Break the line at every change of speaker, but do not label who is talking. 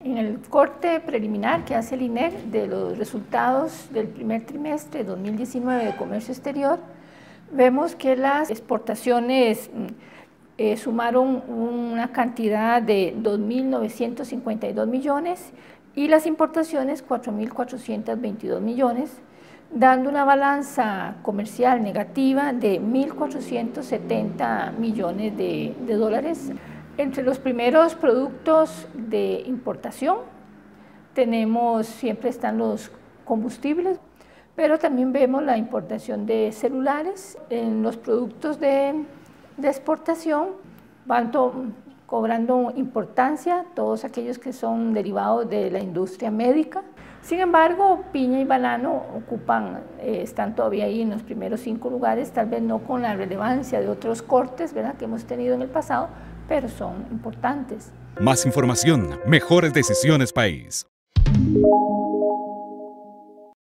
En el corte preliminar que hace el INEC de los resultados del primer trimestre de 2019 de comercio exterior, vemos que las exportaciones mm, eh, sumaron una cantidad de 2.952 millones y las importaciones 4.422 millones, dando una balanza comercial negativa de 1.470 millones de, dólares. Entre los primeros productos de importación tenemos, siempre están los combustibles, pero también vemos la importación de celulares. En los productos de, de exportación van cobrando importancia todos aquellos que son derivados de la industria médica. Sin embargo, piña y banano ocupan, eh, están todavía ahí en los primeros cinco lugares, tal vez no con la relevancia de otros cortes ¿verdad? que hemos tenido en el pasado, pero son importantes.
Más información, mejores decisiones país.